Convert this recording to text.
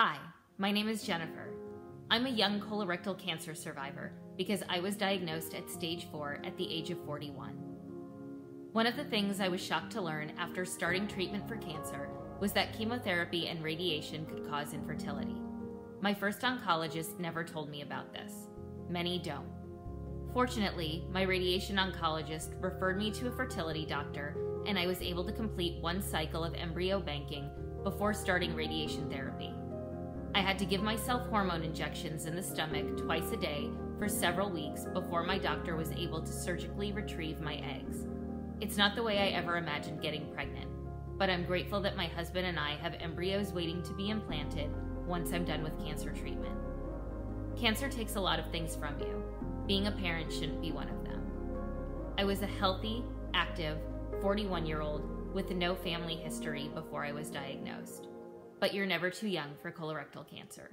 Hi, my name is Jennifer. I'm a young colorectal cancer survivor because I was diagnosed at stage 4 at the age of 41. One of the things I was shocked to learn after starting treatment for cancer was that chemotherapy and radiation could cause infertility. My first oncologist never told me about this. Many don't. Fortunately, my radiation oncologist referred me to a fertility doctor, and I was able to complete one cycle of embryo banking before starting radiation therapy. Had to give myself hormone injections in the stomach twice a day for several weeks before my doctor was able to surgically retrieve my eggs. It's not the way I ever imagined getting pregnant, but I'm grateful that my husband and I have embryos waiting to be implanted once I'm done with cancer treatment. Cancer takes a lot of things from you. Being a parent shouldn't be one of them. I was a healthy, active 41 year old with no family history before I was diagnosed but you're never too young for colorectal cancer.